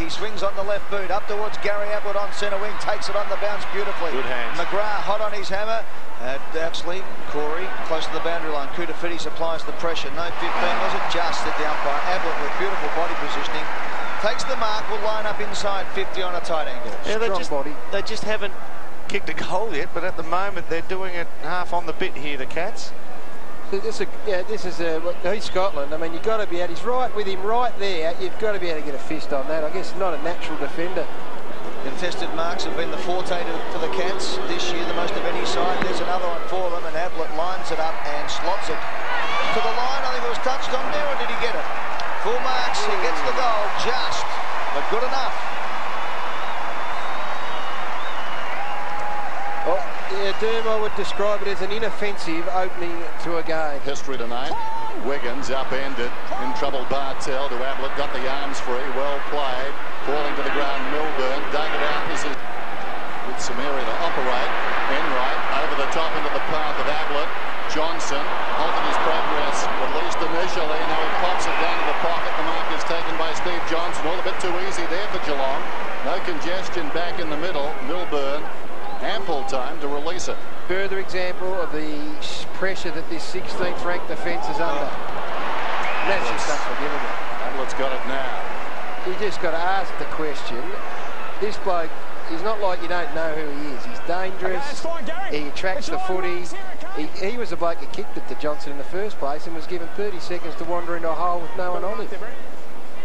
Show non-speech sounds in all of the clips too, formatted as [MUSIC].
He swings on the left boot. Up towards Gary Ablett on centre wing. Takes it on the bounce beautifully. Good hands. McGrath hot on his hammer. And actually, Corey close to the boundary line. Koutoufides applies the pressure. No 15 was it? Just at the umpire. Ablett with beautiful body positioning. Takes the mark. Will line up inside 50 on a tight angle. Yeah, they Strong just, body. They just haven't kicked a goal yet, but at the moment they're doing it half on the bit here, the Cats. This is, yeah, this is what- he's Scotland. I mean, you've got to be at. He's right with him right there. You've got to be able to get a fist on that. I guess not a natural defender. Contested marks have been the forte to, for the Cats this year, the most of any side. There's another one for them, and Ablett lines it up and slots it to the line. I think it was touched on there, or did he get it? Full marks, he gets the goal, just, but good enough. Oh, I would describe it as an inoffensive opening to a game. History tonight. Wiggins upended. In trouble Bartel to Ablett. Got the arms free. Well played. Falling to the ground Milburn. Dug it out as it with some area to operate. Enright over the top into the path of Ablett. Johnson halted his progress, at least initially. Now he pops it down to the pocket. The mark is taken by Steve Johnson. All a bit too easy there for Geelong. No congestion back in the middle. Milburn ample time to release it. Further example of the pressure that this 16th ranked defence is under. That's just unforgivable. Ablett's got it now. You just got to ask the question. This bloke, he's not like you don't know who he is. He's dangerous. He attracts the footy. He, he was the bloke that kicked it to Johnson in the first place and was given 30 seconds to wander into a hole with no one on him.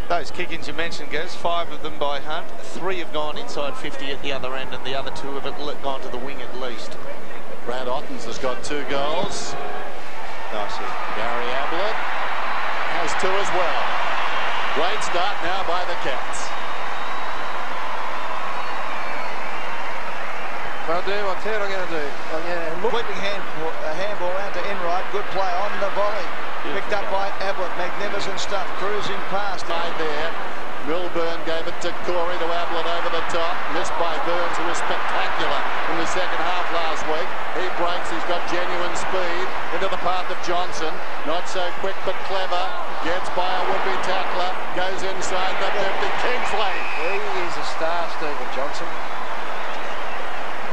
Those kick-ins you mentioned, Gaz, five of them by Hunt. Three have gone inside 50 at the other end, and the other two have gone to the wing at least. Brad Ottens has got two goals. Nice hit. Gary Ablett has two as well. Great start now by the Cats. Well, Doom, I'll tell you what I'm going to do. I'm going to look. Whipping hand, a handball out to Enright. Good play on the volley. Picked up by Ablett. Magnificent stuff. Cruising past. Side there. Milburn gave it to Corey to Ablett over the top. Missed by Burns, who was spectacular in the second half last week. He breaks. He's got genuine speed into the path of Johnson. Not so quick, but clever. Gets by a would-be tackler. Goes inside the 50. Kingsley. He is a star, Stephen Johnson.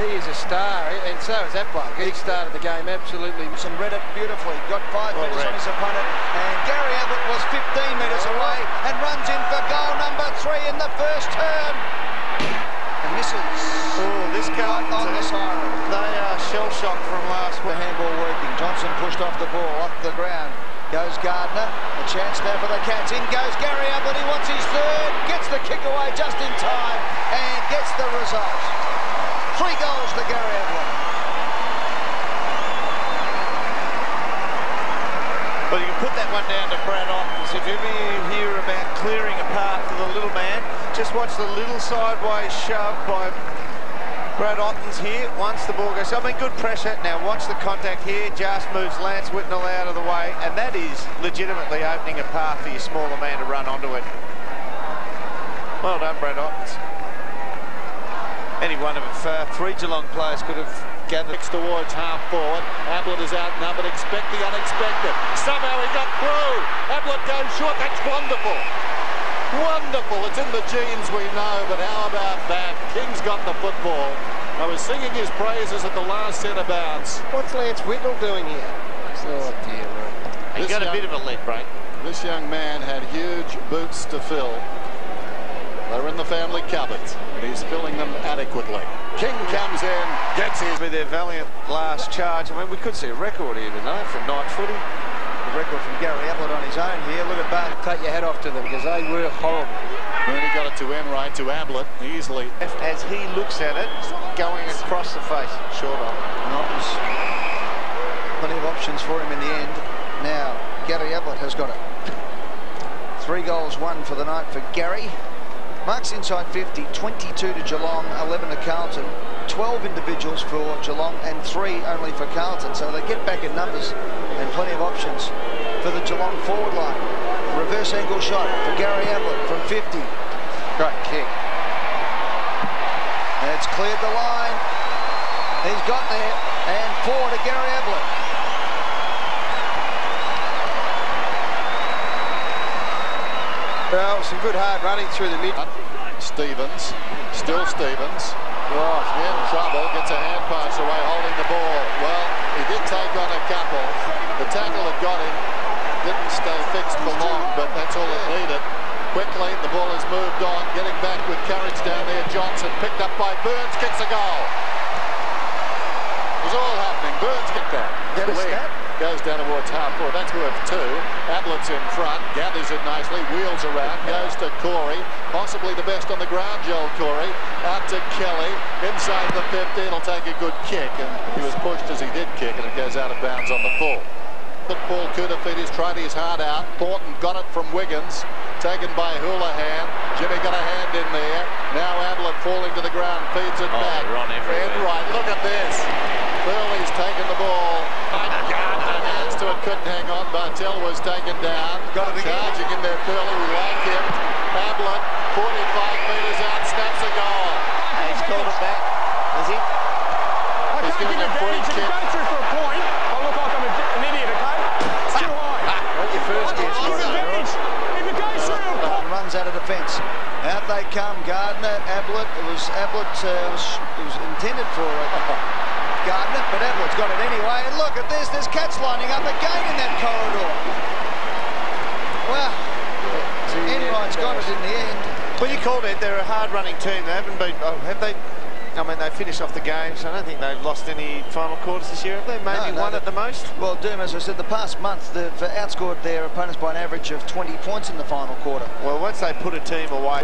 He is a star, and so is that bloke. He started the game absolutely. And read it beautifully. Got five Well metres on his opponent. And Gary Ablett was 15 metres away and runs in for goal number three in the first term. And misses. Oh, this Right Carlton on the team, siren. they are shell-shocked from last The week. handball working. Johnson pushed off the ball, off the ground. Goes Gardner. A chance now for the Cats. In goes Gary Ablett. He wants his third. Gets the kick away just in time and gets the result. Three goals to Gary Ablett. But you can put that one down to Brad Ottens. If ever you hear about clearing a path for the little man, just watch the little sideways shove by Brad Ottens here. Once the ball goes, I mean, good pressure. Now watch the contact here. Just moves Lance Whitnall out of the way, and that is legitimately opening a path for your smaller man to run onto it. Well done, Brad Ottens. Any one of uh, three Geelong players could have gathered. Towards half forward. Ablett is outnumbered. Expect the unexpected. Somehow he got through. Ablett goes short. That's wonderful. Wonderful. It's in the genes we know, but how about that? King's got the football. I was singing his praises at the last set of bounds. What's Lance Whitnall doing here? Oh dear, He This got a bit of a leg break. This young man had huge boots to fill. They're in the family cupboard, and he's filling them adequately. King comes in, gets his. With their valiant last charge, I mean, we could see a record here tonight for night footy. The record from Gary Ablett on his own here. Look at Bart. Take your head off to them because they were horrible. Mooney got it to Enright, to Ablett, easily. As he looks at it, going across the face, short on. Options. Plenty of options for him in the end. Now, Gary Ablett has got it. Three goals, one for the night for Gary. Marks inside 50, 22 to Geelong, 11 to Carlton. 12 individuals for Geelong and three only for Carlton. So they get back in numbers and plenty of options for the Geelong forward line. Reverse angle shot for Gary Ablett from 50. Great kick. And it's cleared the line. He's got there. And four to Gary Ablett. Well, some good hard running through the mid. Stevens, still Stevens. Gosh, in trouble, gets a hand pass away, holding the ball. Well, he did take on a couple. The tackle that got him didn't stay fixed for long, but that's all it needed. Quickly, the ball has moved on, getting back with courage down there. Johnson picked up by Burns, kicks a goal. It was all happening. Burns kicked that. Get a Leg stat? Goes down towards half court. That's worth two. Ablett's in front, gathers it nicely, wheels around, goes to Corey. Possibly the best on the ground, Joel Corey. Out to Kelly. Inside the 50, it'll take a good kick. And he was pushed as he did kick, and it goes out of bounds on the full. But Paul Koutoufides tried his heart out. Thornton got it from Wiggins. Taken by Houlihan. Jimmy got a hand in there. Now Ablett falling to the ground. Feeds it Oh, back. they're on everywhere. Enright, look at this. Burley's taken the ball. Hands to it, couldn't hang on. Bartel was taken down. Got it again. Charging in there, Burley. We like him. Ablett, 45 metres out, snaps a goal. He's called it back. Has he? He's giving a free kick. through for a point. I look like I'm an idiot, okay? It's too high. Not your first guess. Give Laurie. advantage. If it goes through, And runs out of defence. Out they come, Gardner, Ablett. It was Ablett. Uh, was, it was intended for uh, [LAUGHS] Gardner, but Ablett's got it anyway. And look at this. There's cats lining up again in that corridor. Well, Enright's got it in the end. Well, you called it. They're a hard-running team. They haven't been. Oh, have they? I mean, they finished off the games. I don't think they've lost any final quarters this year, have they? Maybe No, no, one at the most. Well, Doom, as I said, the past month, they've uh, outscored their opponents by an average of 20 points in the final quarter. Well, once they put a team away,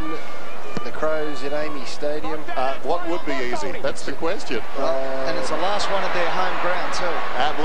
The Crows at AAMI Stadium. Uh, what would be easy? That's the question. and it's the last one at their home ground, too. Ablett.